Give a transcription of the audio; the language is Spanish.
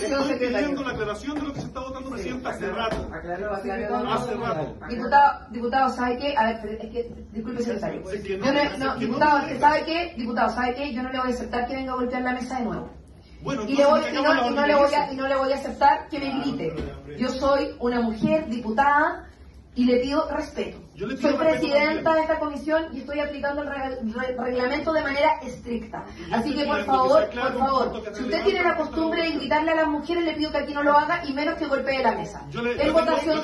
secretario. pidiendo la aclaración de lo que se está votando, Presidenta, hace rato. Hace rato. Diputado, diputado, ¿sabe qué? A ver, pero es que, disculpe, secretario. Sí, que no, Yo no- es no, que no diputado, ¿sabe qué? Diputado, ¿sabe qué? Yo no le voy a aceptar que venga a golpear la mesa de nuevo. Bueno, Y, le voy- entonces y tengamos no, la y no le voy a, y no le voy a aceptar que me grite. Yo soy una mujer diputada y le pido respeto. Yo le pido Soy respeto presidenta de esta comisión y estoy aplicando el re- re- reglamento de manera estricta. Así que por que favor, claro por favor, si usted tiene la costumbre de invitarle a las mujeres, le pido que aquí no lo haga y menos que golpee la mesa. Yo le- En yo tengo- votación, yo